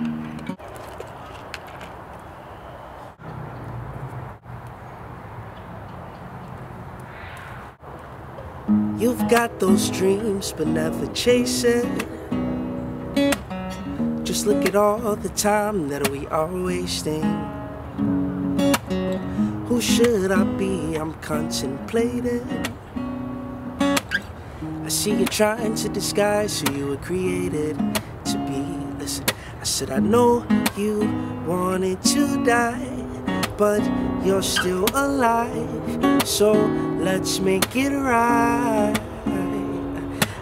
You've got those dreams, but never chase it. Just look at all the time that we are wasting. Who should I be? I'm contemplating. I see you trying to disguise who you were created said, I know you wanted to die, but you're still alive. So let's make it right.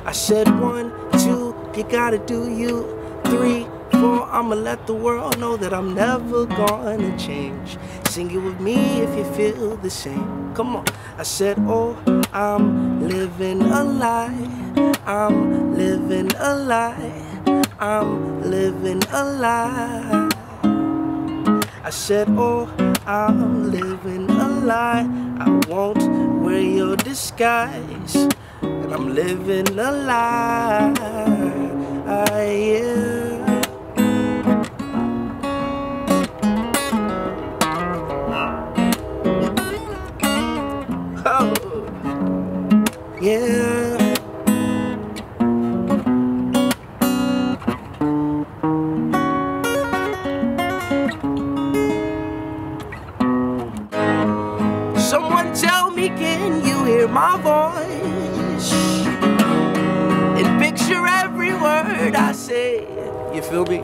I said, one, two, you gotta do you. Three, four, I'ma let the world know that I'm never gonna change. Sing it with me if you feel the same. Come on. I said, oh, I'm living a lie. I'm living a lie. I'm living a lie. I said, oh, I'm living a lie. I won't wear your disguise. And I'm living a lie. Yeah. Oh, yeah. Someone tell me, can you hear my voice? And picture every word I say. You feel me?